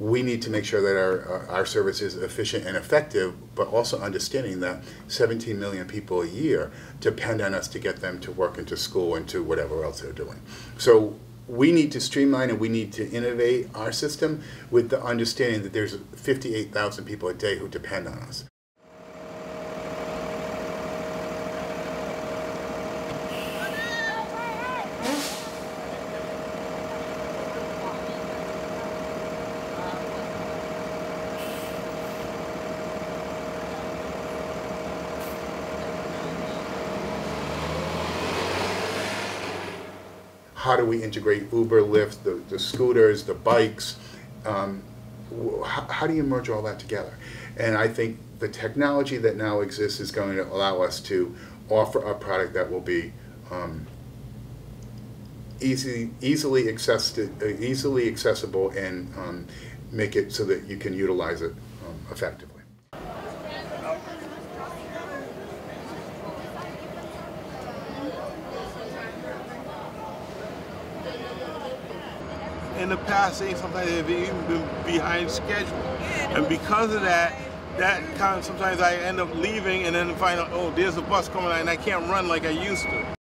we need to make sure that our, our service is efficient and effective, but also understanding that 17 million people a year depend on us to get them to work and to school and to whatever else they're doing. So we need to streamline and we need to innovate our system with the understanding that there's 58,000 people a day who depend on us. How do we integrate Uber, Lyft, the, the scooters, the bikes? Um, how, how do you merge all that together? And I think the technology that now exists is going to allow us to offer a product that will be um, easy, easily, accessed, uh, easily accessible and um, make it so that you can utilize it um, effectively. In the past, they sometimes they've even been behind schedule. And because of that, that kind of sometimes I end up leaving and then find out, oh, there's a bus coming and I can't run like I used to.